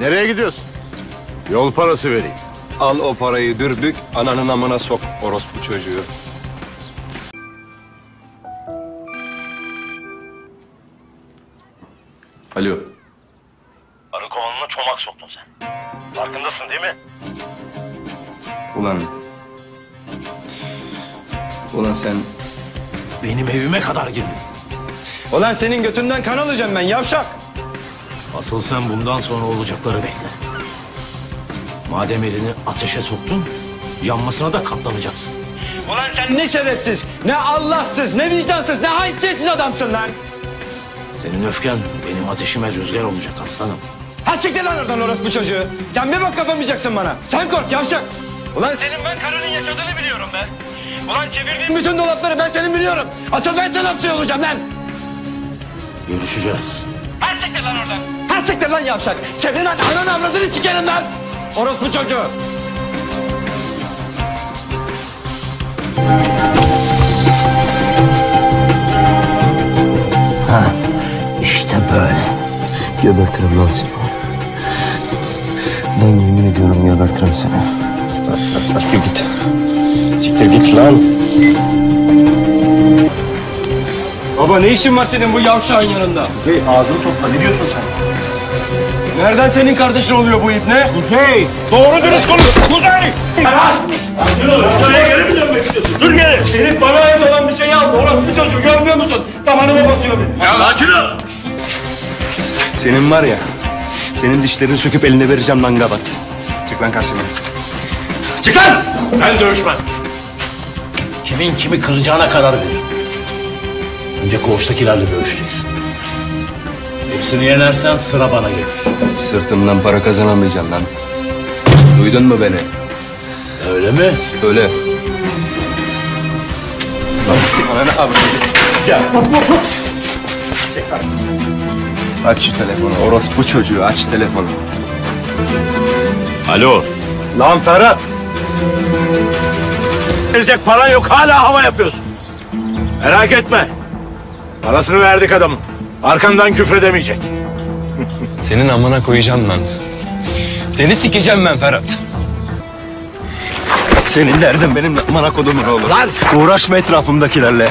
Nereye gidiyorsun? Yol parası vereyim. Al o parayı dürbük, ananın amına sok orospu çocuğu. Alo. Arı kovanına çomak soktun sen. Farkındasın değil mi? Ulan. Ulan sen... Benim evime kadar girdin. Ulan senin götünden kan alacağım ben yavşak. Asıl sen bundan sonra olacakları bekle. Madem elini ateşe soktun, yanmasına da katlanacaksın. Ulan sen ne şerefsiz, ne Allahsız, ne vicdansız, ne haysiyetsiz adamsın lan. Senin öfken benim ateşime rüzgar olacak aslanım. Ha siktir lan oradan orospu çocuğu. Sen bir bak kapamayacaksın bana. Sen kork yavşak. Ulan Senin ben karının yaşadığını biliyorum be. Ulan çevirdiğin bütün dolapları ben senin biliyorum. Açıl ben sana hapsi olacağım lan. Görüşeceğiz. Her siktir lan oradan. Ha siktir lan yavşak. Senin lan ananı avradını sikerim lan. Orospu çocuğu. İşte böyle. Gebertirim lan seni. Lan yemin ediyorum gebertirim seni. Siktir git. Siktir git lan. Baba ne işin var senin bu yavşağın yanında? Kuzey ağzını topla ne diyorsun sen? Nereden senin kardeşin oluyor bu ibne? Kuzey! Doğru dürüst konuş. Kuzey! Dur geri. Herif bana ait olan bir şeyi aldı. Orospu çocuğu görmüyor musun? Damarıma basıyor beni. Ya sakin ol. Senin var ya, senin dişlerini söküp eline vereceğim lan gavat. Çık lan karşıma. Çık lan! Ben dövüşmem. Kimin kimi kıracağına karar verin. Önce koğuştakilerle dövüşeceksin. Hepsini yenersen sıra bana gelir. Sırtımdan para kazanamayacaksın lan. Duydun mu beni? Öyle mi? Öyle. Lan sik ananı avradını sikeceğim. Çek lan. Aç şu telefonu. Orospu çocuğu aç telefonu. Alo. Lan Ferhat. Verecek paran yok hala hava yapıyorsun. Merak etme. Parasını verdik adamın. Arkandan küfredemeyecek. Senin amına koyacağım lan. Seni sikeceğim ben Ferhat. Senin derdin benim amına kodumun oğlu. Lan! Uğraşma etrafımdakilerle.